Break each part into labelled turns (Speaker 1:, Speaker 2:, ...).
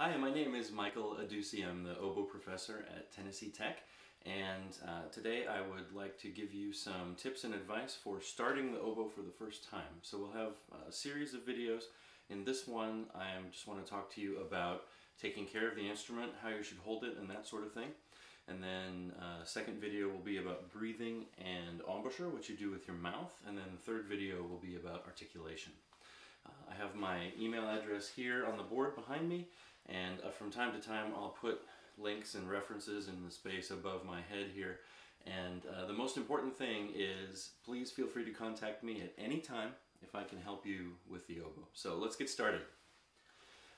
Speaker 1: Hi, my name is Michael Adduci. I'm the oboe professor at Tennessee Tech. And uh, today I would like to give you some tips and advice for starting the oboe for the first time. So we'll have a series of videos. In this one, I just want to talk to you about taking care of the instrument, how you should hold it, and that sort of thing. And then uh, second video will be about breathing and embouchure, what you do with your mouth. And then the third video will be about articulation. Uh, I have my email address here on the board behind me, and uh, from time to time I'll put links and references in the space above my head here. And uh, the most important thing is please feel free to contact me at any time if I can help you with the oboe. So let's get started.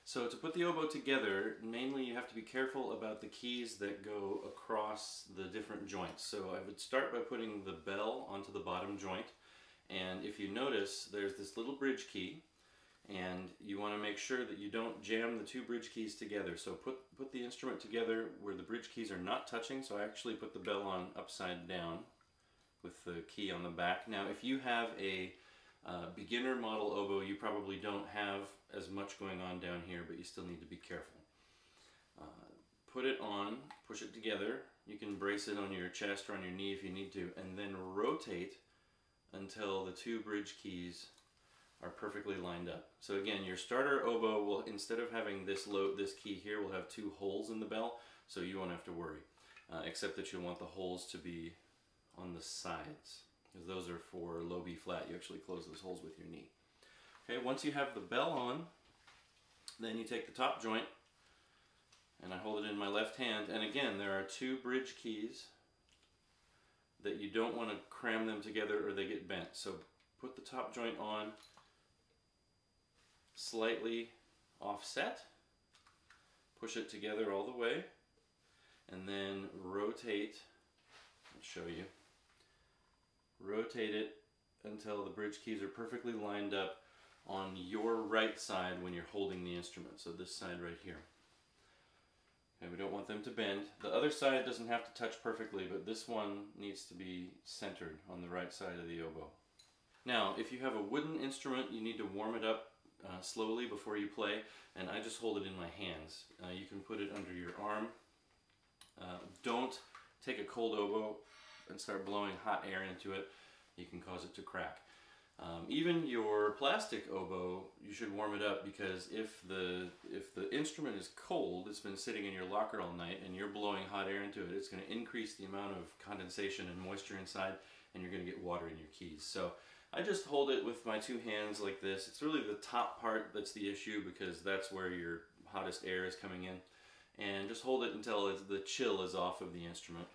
Speaker 1: So to put the oboe together, mainly you have to be careful about the keys that go across the different joints. So I would start by putting the bell onto the bottom joint. And if you notice, there's this little bridge key and you want to make sure that you don't jam the two bridge keys together. So put, put the instrument together where the bridge keys are not touching. So I actually put the bell on upside down with the key on the back. Now if you have a uh, beginner model oboe, you probably don't have as much going on down here, but you still need to be careful. Uh, put it on, push it together. You can brace it on your chest or on your knee if you need to, and then rotate until the two bridge keys are perfectly lined up. So again, your starter oboe will, instead of having this low, this key here, will have two holes in the bell, so you won't have to worry. Uh, except that you'll want the holes to be on the sides, because those are for low B flat. You actually close those holes with your knee. Okay, once you have the bell on, then you take the top joint, and I hold it in my left hand, and again, there are two bridge keys that you don't want to cram them together or they get bent. So put the top joint on slightly offset, push it together all the way, and then rotate, I'll show you, rotate it until the bridge keys are perfectly lined up on your right side when you're holding the instrument, so this side right here. Okay, we don't want them to bend. The other side doesn't have to touch perfectly, but this one needs to be centered on the right side of the oboe. Now, if you have a wooden instrument, you need to warm it up uh, slowly before you play, and I just hold it in my hands. Uh, you can put it under your arm. Uh, don't take a cold oboe and start blowing hot air into it. You can cause it to crack. Um, even your plastic oboe, you should warm it up because if the if the instrument is cold, it's been sitting in your locker all night, and you're blowing hot air into it, it's going to increase the amount of condensation and moisture inside, and you're going to get water in your keys. So I just hold it with my two hands like this. It's really the top part that's the issue because that's where your hottest air is coming in. And just hold it until the chill is off of the instrument.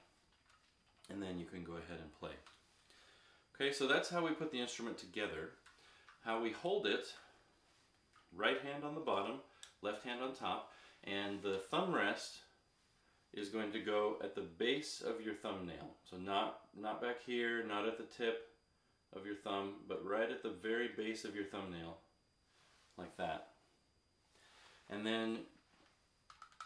Speaker 1: And then you can go ahead and play. Okay, so that's how we put the instrument together. How we hold it, right hand on the bottom, left hand on top, and the thumb rest is going to go at the base of your thumbnail. So not, not back here, not at the tip of your thumb, but right at the very base of your thumbnail, like that. And then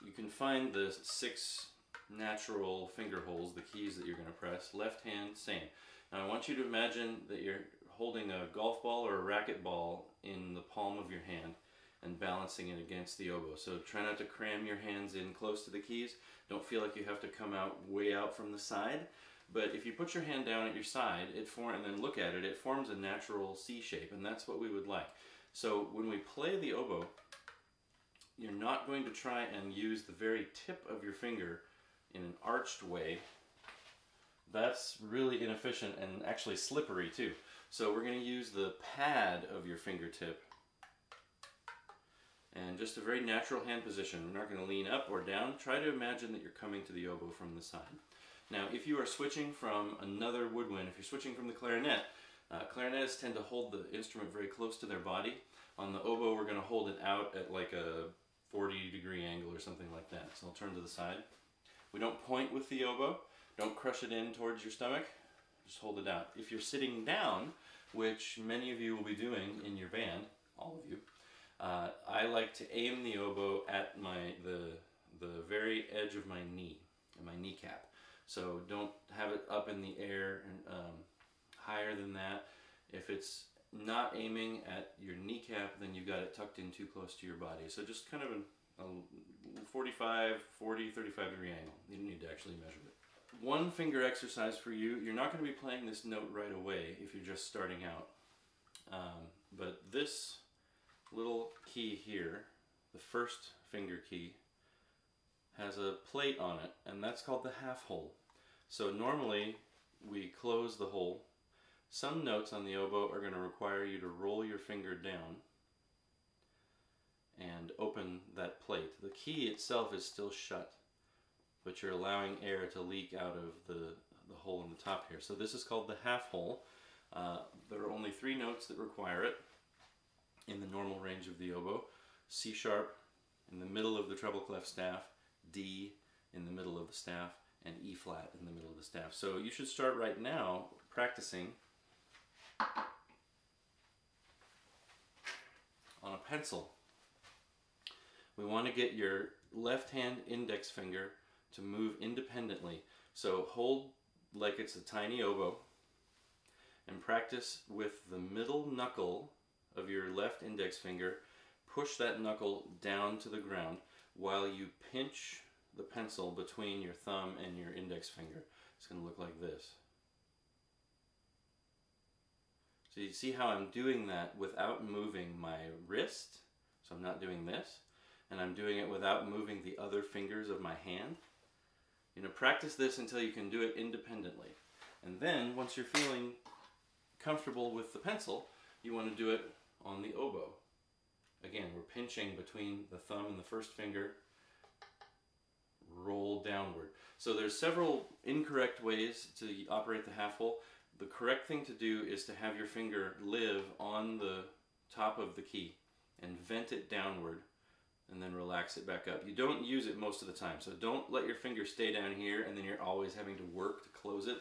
Speaker 1: you can find the six natural finger holes, the keys that you're going to press. Left hand, same. Now I want you to imagine that you're holding a golf ball or a racket ball in the palm of your hand and balancing it against the oboe. So try not to cram your hands in close to the keys. Don't feel like you have to come out way out from the side. But if you put your hand down at your side it form, and then look at it, it forms a natural C shape, and that's what we would like. So when we play the oboe, you're not going to try and use the very tip of your finger in an arched way that's really inefficient and actually slippery too. So we're going to use the pad of your fingertip and just a very natural hand position. We're not going to lean up or down. Try to imagine that you're coming to the oboe from the side. Now if you are switching from another woodwind, if you're switching from the clarinet, uh, clarinetists tend to hold the instrument very close to their body. On the oboe we're going to hold it out at like a 40 degree angle or something like that. So I'll turn to the side. We don't point with the oboe. Don't crush it in towards your stomach. Just hold it out. If you're sitting down, which many of you will be doing in your band, all of you, uh, I like to aim the oboe at my the the very edge of my knee, and my kneecap. So don't have it up in the air and um, higher than that. If it's not aiming at your kneecap, then you've got it tucked in too close to your body. So just kind of a 45, 40, 35 degree angle. You don't need to actually measure it. One finger exercise for you, you're not going to be playing this note right away if you're just starting out. Um, but this little key here, the first finger key, has a plate on it, and that's called the half hole. So normally we close the hole. Some notes on the oboe are going to require you to roll your finger down and open that plate. The key itself is still shut, but you're allowing air to leak out of the, the hole in the top here. So this is called the half hole. Uh, there are only three notes that require it in the normal range of the oboe. C sharp in the middle of the treble clef staff, D in the middle of the staff, and E flat in the middle of the staff. So you should start right now practicing on a pencil. We want to get your left hand index finger to move independently. So hold like it's a tiny oboe and practice with the middle knuckle of your left index finger. Push that knuckle down to the ground while you pinch the pencil between your thumb and your index finger. It's going to look like this. So you see how I'm doing that without moving my wrist. So I'm not doing this. And I'm doing it without moving the other fingers of my hand. You know, practice this until you can do it independently. And then, once you're feeling comfortable with the pencil, you want to do it on the oboe. Again, we're pinching between the thumb and the first finger roll downward. So there's several incorrect ways to operate the half hole. The correct thing to do is to have your finger live on the top of the key and vent it downward and then relax it back up. You don't use it most of the time, so don't let your finger stay down here and then you're always having to work to close it.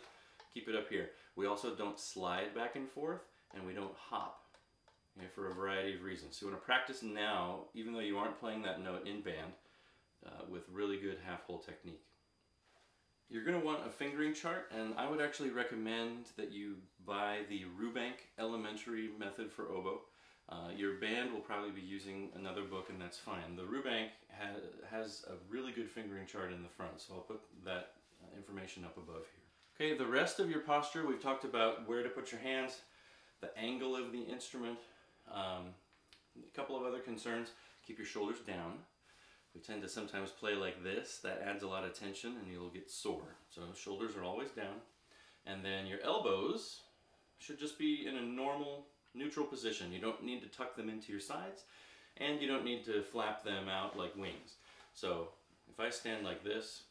Speaker 1: Keep it up here. We also don't slide back and forth and we don't hop okay, for a variety of reasons. So you want to practice now, even though you aren't playing that note in band, uh, with really good half hole technique. You're going to want a fingering chart, and I would actually recommend that you buy the Rubank Elementary Method for Oboe. Uh, your band will probably be using another book, and that's fine. The Rubank ha has a really good fingering chart in the front, so I'll put that uh, information up above here. Okay, the rest of your posture, we've talked about where to put your hands, the angle of the instrument, um, a couple of other concerns. Keep your shoulders down. We tend to sometimes play like this. That adds a lot of tension and you'll get sore. So shoulders are always down. And then your elbows should just be in a normal, neutral position. You don't need to tuck them into your sides and you don't need to flap them out like wings. So if I stand like this,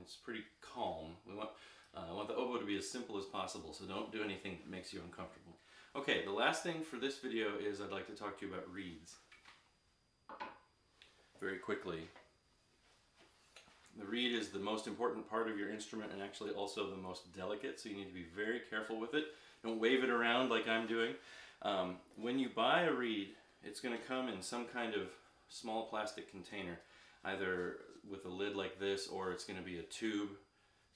Speaker 1: it's pretty calm. We want, uh, I want the oboe to be as simple as possible, so don't do anything that makes you uncomfortable. Okay, the last thing for this video is I'd like to talk to you about reeds very quickly. The reed is the most important part of your instrument and actually also the most delicate, so you need to be very careful with it. Don't wave it around like I'm doing. Um, when you buy a reed, it's going to come in some kind of small plastic container, either with a lid like this or it's going to be a tube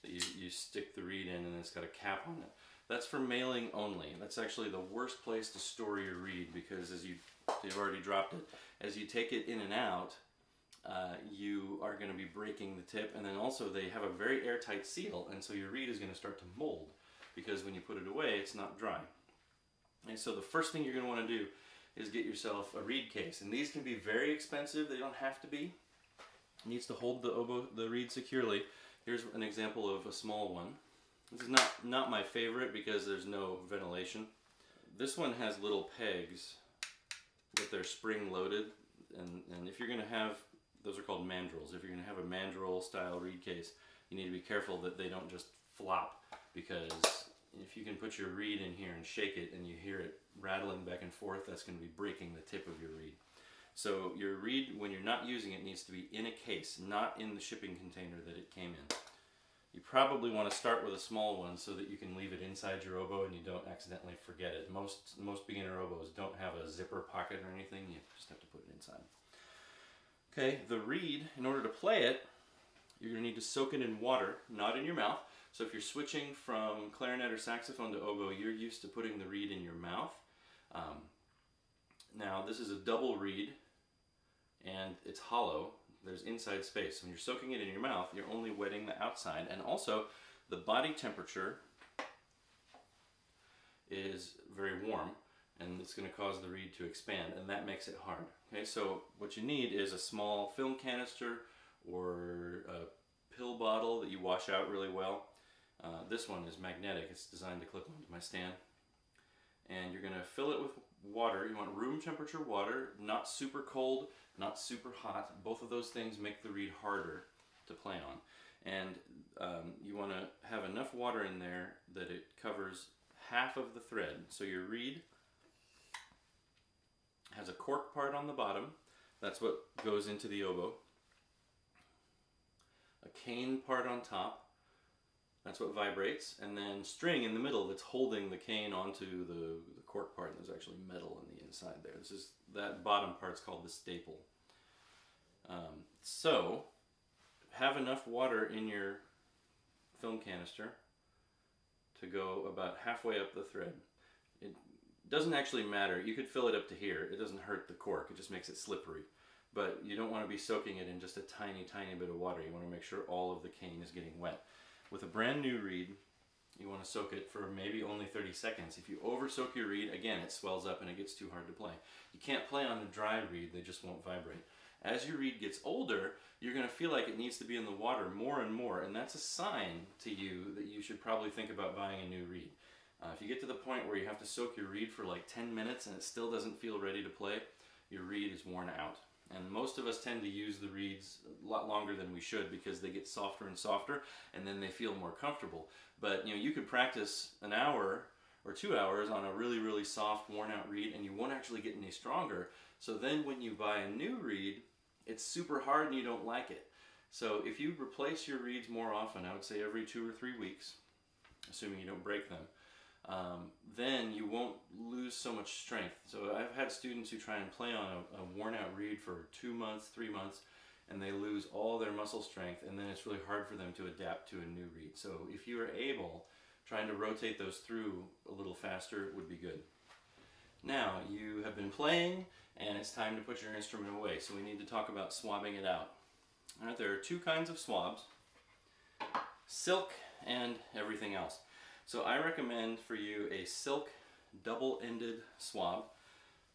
Speaker 1: that you, you stick the reed in and it's got a cap on it. That's for mailing only. That's actually the worst place to store your reed because as you, you've already dropped it, as you take it in and out, uh, you are going to be breaking the tip and then also they have a very airtight seal and so your reed is going to start to mold because when you put it away it's not dry. And so the first thing you're going to want to do is get yourself a reed case and these can be very expensive, they don't have to be. It needs to hold the oboe, the reed securely. Here's an example of a small one. This is not, not my favorite because there's no ventilation. This one has little pegs but they're spring loaded and, and if you're going to have those are called mandrels. If you're going to have a mandrel style reed case, you need to be careful that they don't just flop because if you can put your reed in here and shake it and you hear it rattling back and forth, that's going to be breaking the tip of your reed. So your reed, when you're not using it, needs to be in a case, not in the shipping container that it came in. You probably want to start with a small one so that you can leave it inside your oboe and you don't accidentally forget it. Most, most beginner oboes don't have a zipper pocket or anything, you just have to put it inside. Okay, the reed, in order to play it, you're going to need to soak it in water, not in your mouth. So if you're switching from clarinet or saxophone to oboe, you're used to putting the reed in your mouth. Um, now, this is a double reed and it's hollow. There's inside space. When you're soaking it in your mouth, you're only wetting the outside. And also, the body temperature is very warm and it's going to cause the reed to expand and that makes it hard. Okay, so what you need is a small film canister or a pill bottle that you wash out really well. Uh, this one is magnetic, it's designed to clip onto my stand. And you're going to fill it with water. You want room temperature water, not super cold, not super hot. Both of those things make the reed harder to play on. And um, you want to have enough water in there that it covers half of the thread. So your reed has a cork part on the bottom. That's what goes into the oboe. A cane part on top. That's what vibrates. And then string in the middle that's holding the cane onto the, the cork part. And there's actually metal on the inside there. This is that bottom part's called the staple. Um, so have enough water in your film canister to go about halfway up the thread. It doesn't actually matter. You could fill it up to here. It doesn't hurt the cork. It just makes it slippery. But you don't want to be soaking it in just a tiny, tiny bit of water. You want to make sure all of the cane is getting wet. With a brand new reed, you want to soak it for maybe only 30 seconds. If you over soak your reed, again, it swells up and it gets too hard to play. You can't play on a dry reed. They just won't vibrate. As your reed gets older, you're going to feel like it needs to be in the water more and more, and that's a sign to you that you should probably think about buying a new reed. Uh, if you get to the point where you have to soak your reed for like 10 minutes and it still doesn't feel ready to play, your reed is worn out. And most of us tend to use the reeds a lot longer than we should because they get softer and softer and then they feel more comfortable. But you know, you could practice an hour or two hours on a really, really soft, worn out reed and you won't actually get any stronger. So then when you buy a new reed, it's super hard and you don't like it. So if you replace your reeds more often, I would say every two or three weeks, assuming you don't break them, um, then you won't lose so much strength. So I've had students who try and play on a, a worn out reed for two months, three months, and they lose all their muscle strength, and then it's really hard for them to adapt to a new reed. So if you are able, trying to rotate those through a little faster would be good. Now, you have been playing, and it's time to put your instrument away. So we need to talk about swabbing it out. All right, there are two kinds of swabs, silk and everything else. So I recommend for you a silk double-ended swab.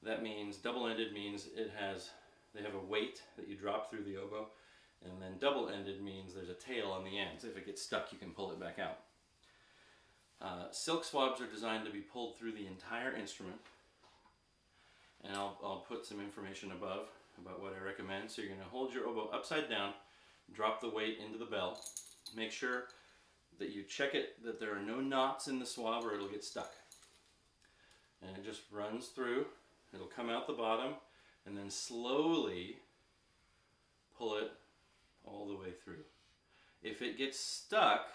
Speaker 1: That means double-ended means it has, they have a weight that you drop through the oboe, and then double-ended means there's a tail on the ends. If it gets stuck, you can pull it back out. Uh, silk swabs are designed to be pulled through the entire instrument and I'll, I'll put some information above about what I recommend. So you're going to hold your oboe upside down, drop the weight into the bell, make sure that you check it that there are no knots in the swab or it'll get stuck. And it just runs through, it'll come out the bottom, and then slowly pull it all the way through. If it gets stuck,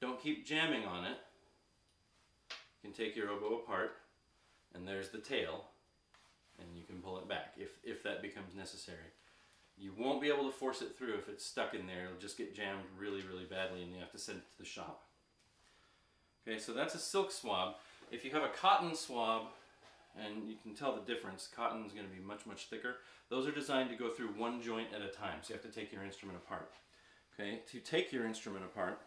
Speaker 1: don't keep jamming on it. You can take your oboe apart, and there's the tail and you can pull it back if, if that becomes necessary. You won't be able to force it through if it's stuck in there. It'll just get jammed really, really badly and you have to send it to the shop. Okay, so that's a silk swab. If you have a cotton swab, and you can tell the difference, cotton is going to be much, much thicker. Those are designed to go through one joint at a time, so you have to take your instrument apart. Okay, to take your instrument apart,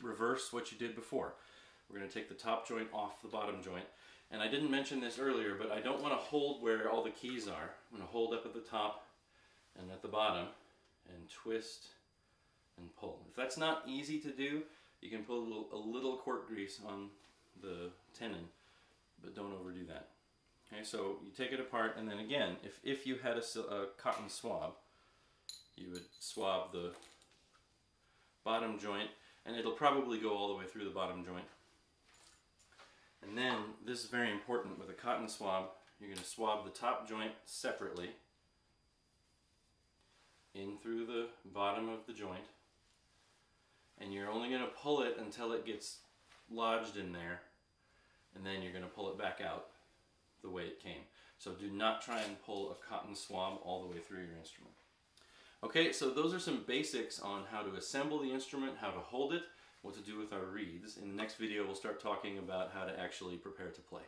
Speaker 1: reverse what you did before. We're going to take the top joint off the bottom joint and I didn't mention this earlier, but I don't want to hold where all the keys are. I'm going to hold up at the top and at the bottom and twist and pull. If that's not easy to do, you can put a little, a little cork grease on the tenon, but don't overdo that. Okay, so you take it apart, and then again, if, if you had a, a cotton swab, you would swab the bottom joint, and it'll probably go all the way through the bottom joint. And then, this is very important, with a cotton swab, you're going to swab the top joint separately in through the bottom of the joint. And you're only going to pull it until it gets lodged in there. And then you're going to pull it back out the way it came. So do not try and pull a cotton swab all the way through your instrument. Okay, so those are some basics on how to assemble the instrument, how to hold it, what to do with our reeds. In the next video, we'll start talking about how to actually prepare to play.